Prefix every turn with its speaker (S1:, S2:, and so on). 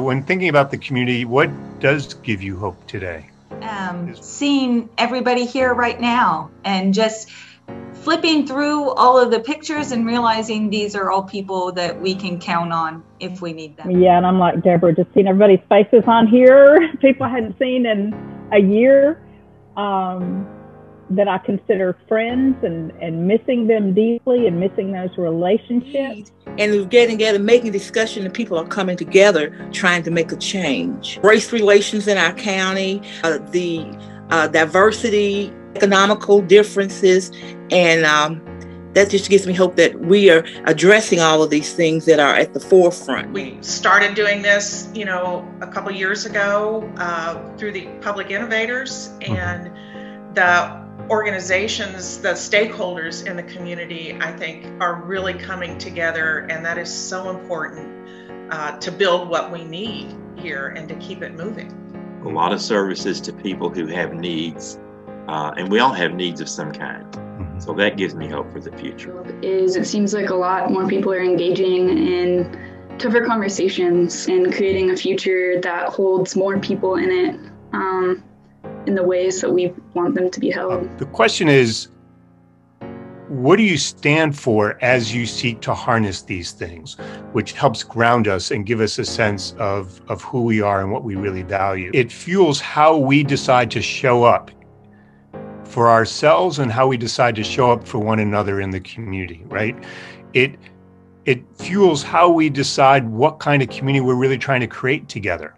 S1: When thinking about the community, what does give you hope today?
S2: Um, seeing everybody here right now and just flipping through all of the pictures and realizing these are all people that we can count on if we need them.
S3: Yeah, and I'm like Deborah, just seeing everybody's faces on here, people I hadn't seen in a year. Um, that I consider friends and, and missing them deeply and missing those relationships.
S4: And we're getting together, making discussion, and people are coming together trying to make a change. Race relations in our county, uh, the uh, diversity, economical differences, and um, that just gives me hope that we are addressing all of these things that are at the forefront.
S5: We started doing this, you know, a couple years ago uh, through the public innovators and the organizations, the stakeholders in the community, I think, are really coming together, and that is so important uh, to build what we need here and to keep it moving.
S6: A lot of services to people who have needs, uh, and we all have needs of some kind. Mm-hmm. So that gives me hope for the future.
S7: Is it seems like a lot more people are engaging in tougher conversations and creating a future that holds more people in it. Um, in the ways that we want them to be held.
S1: Um, the question is what do you stand for as you seek to harness these things, which helps ground us and give us a sense of, of who we are and what we really value? It fuels how we decide to show up for ourselves and how we decide to show up for one another in the community, right? It it fuels how we decide what kind of community we're really trying to create together